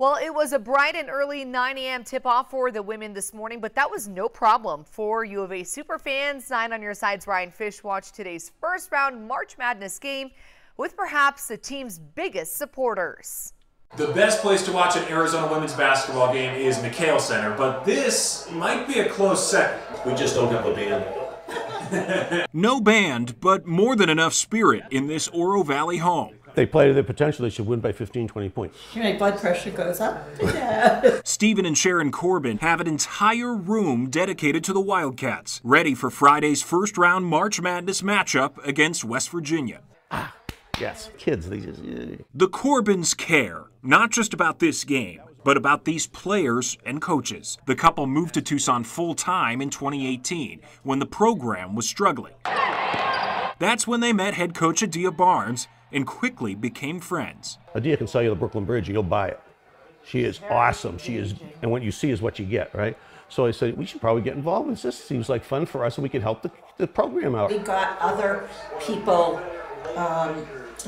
Well, it was a bright and early 9 a.m. tip off for the women this morning, but that was no problem for U of A super fans. Nine on your sides, Ryan Fish watched today's first round March Madness game with perhaps the team's biggest supporters. The best place to watch an Arizona women's basketball game is McKale Center, but this might be a close second. We just don't have a band. No band, but more than enough spirit in this Oro Valley home. They play to their potential, they should win by 15, 20 points. My blood pressure goes up. Yeah. Stephen and Sharon Corbin have an entire room dedicated to the Wildcats, ready for Friday's first round March Madness matchup against West Virginia. Ah, yes, kids, they just. Yeah. The Corbins care, not just about this game, but about these players and coaches. The couple moved to Tucson full time in 2018 when the program was struggling. That's when they met head coach Adia Barnes and quickly became friends. Adia can sell you the Brooklyn Bridge and you'll buy it. She is awesome. She is, and what you see is what you get, right? So I said, we should probably get involved in this. This seems like fun for us and we can help the, the program out. We got other people um,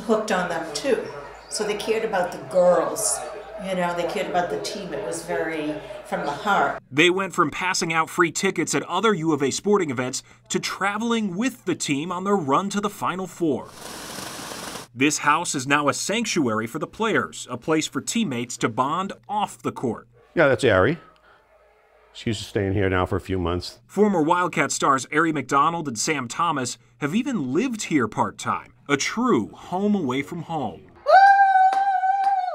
hooked on them too. So they cared about the girls. You know, they cared about the team. It was very from the heart. They went from passing out free tickets at other U of A sporting events to traveling with the team on their run to the Final Four. This house is now a sanctuary for the players, a place for teammates to bond off the court. Yeah, that's Ari. She's staying here now for a few months. Former Wildcat stars Aari McDonald and Sam Thomas have even lived here part time, a true home away from home.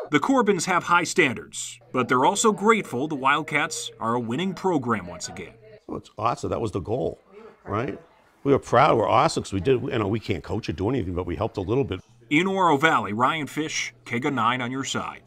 The Corbins have high standards, but they're also grateful the Wildcats are a winning program once again. Well, it's awesome. That was the goal, right? We were proud. We're awesome because we did. You know, we can't coach or do anything, but we helped a little bit. In Oro Valley, Ryan Fish, KGUN 9 on your side.